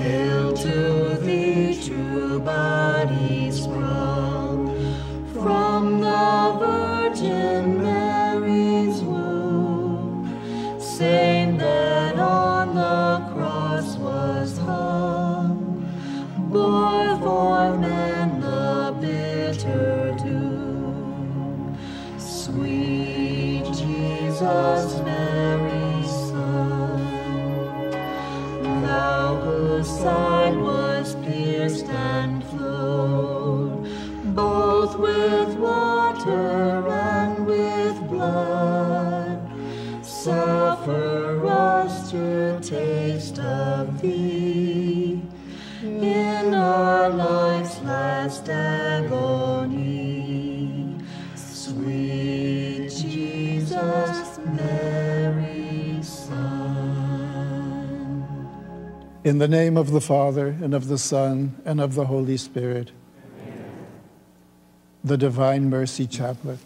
Hail to thee, true body and flowed, both with water and with blood, suffer us to taste of thee in our life's last agony. In the name of the Father, and of the Son, and of the Holy Spirit. The Divine Mercy Chaplet.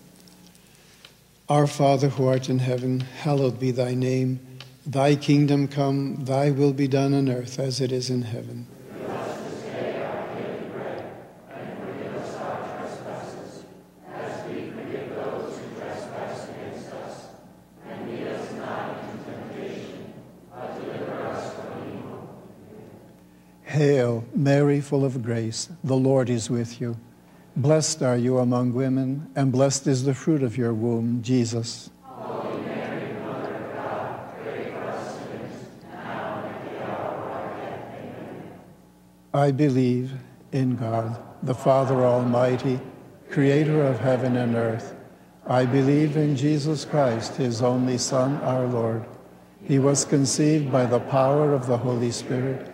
Our Father who art in heaven, hallowed be thy name. Thy kingdom come, thy will be done on earth as it is in heaven. Hail, Mary, full of grace, the Lord is with you. Blessed are you among women, and blessed is the fruit of your womb, Jesus. I believe in God, the Father Almighty, creator of heaven and earth. I believe in Jesus Christ, his only Son, our Lord. He was conceived by the power of the Holy Spirit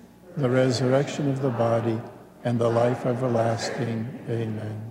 the resurrection of the body, and the life everlasting. Amen.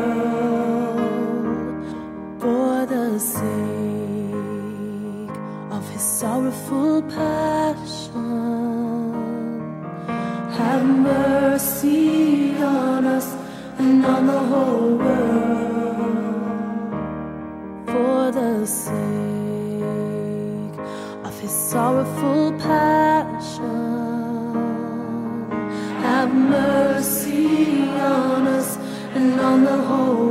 sorrowful passion. Have mercy on us and on the whole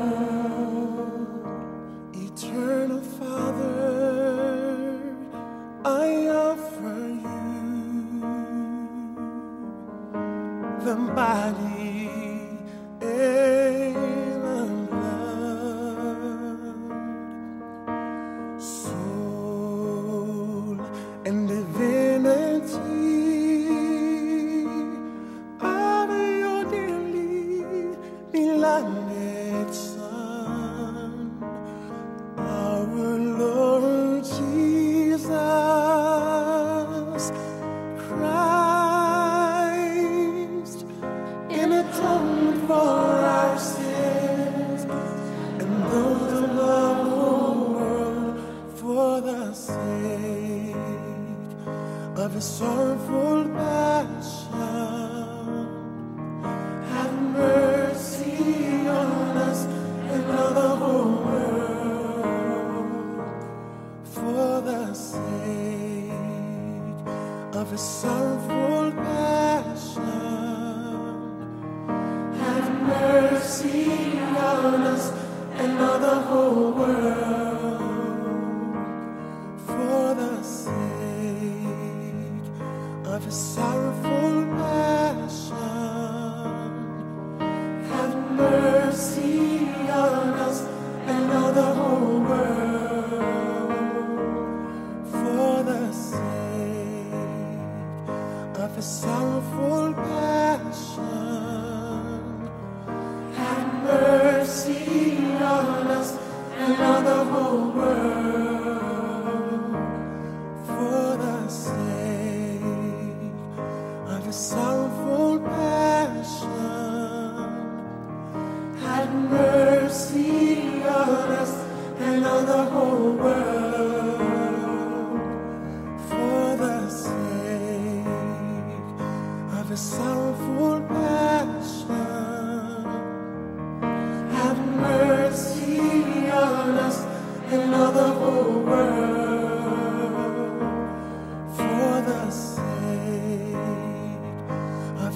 ben of a sorrowful passion. Have mercy on us.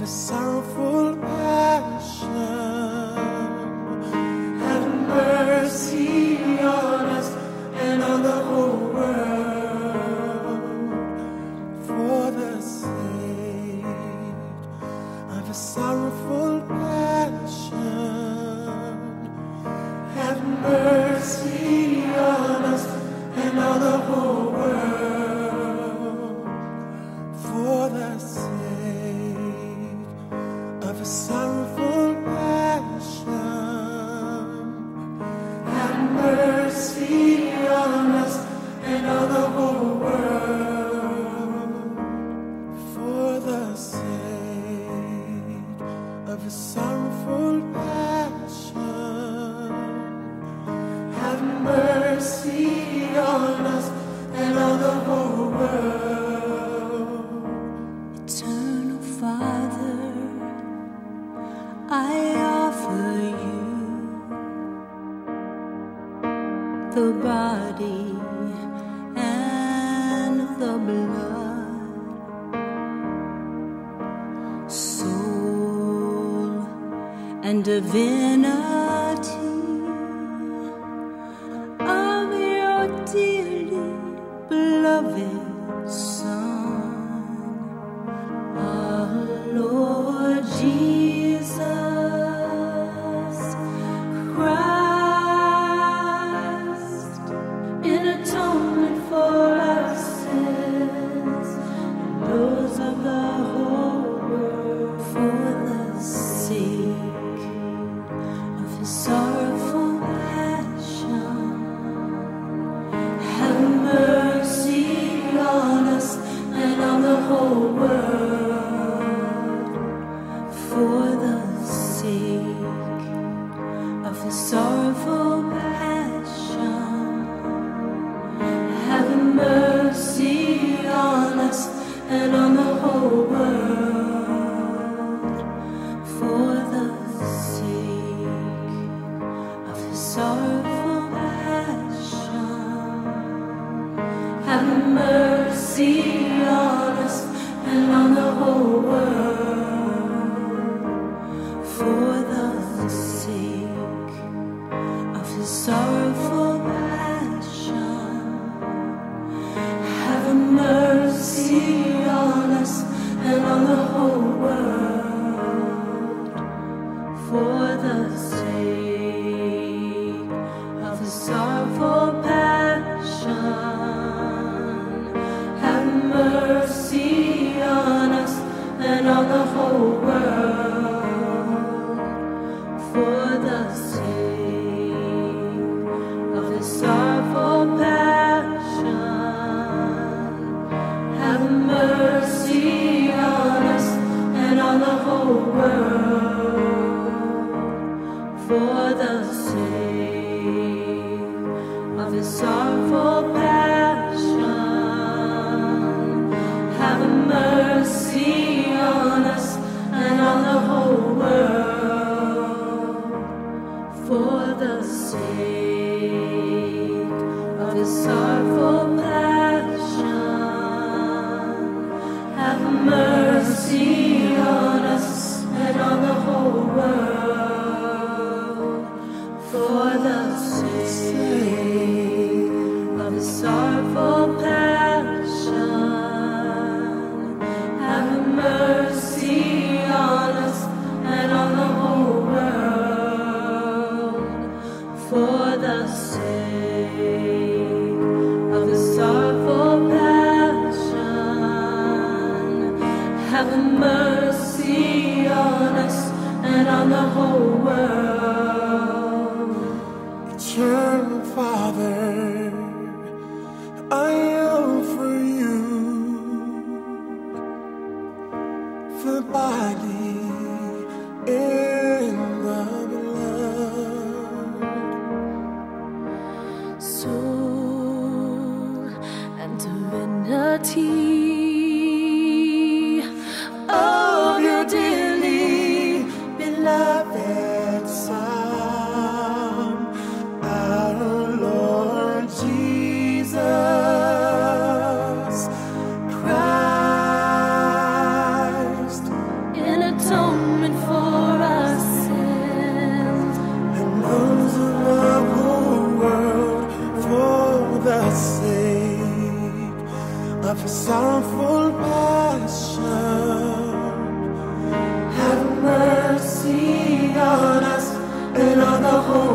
sorrowful passion. enough. 保护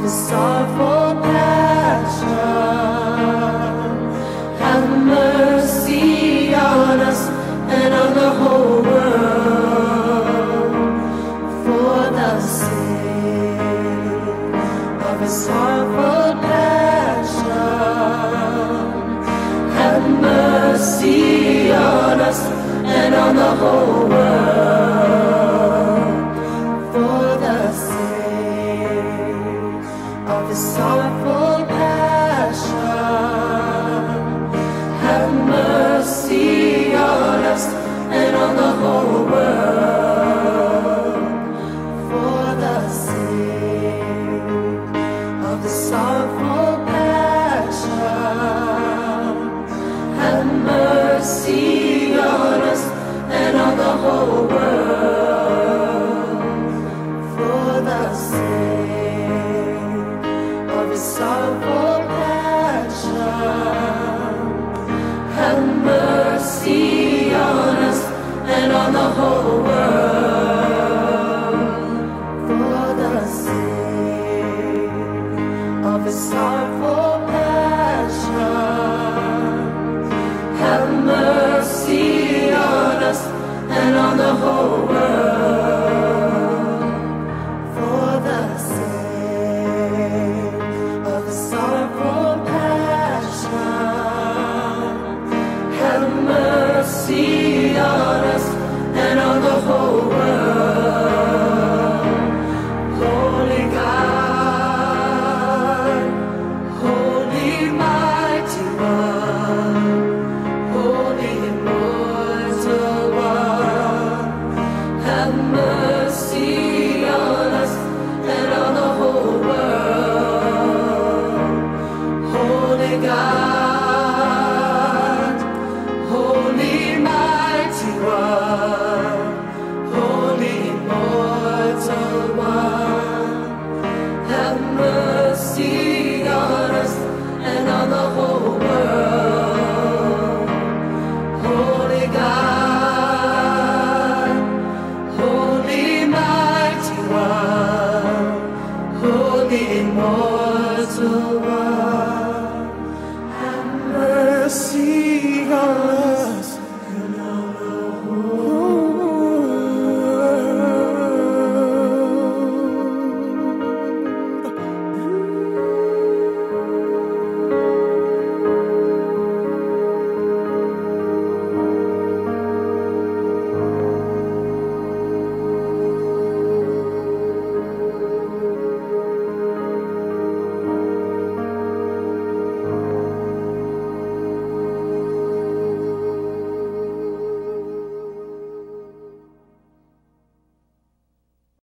of a sorrowful summer. Have mercy on us and on the whole world.